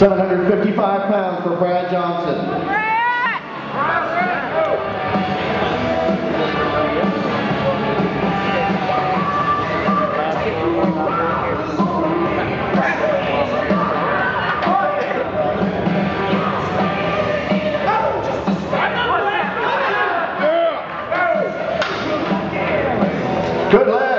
755 pounds for Brad Johnson. Brad! Good luck.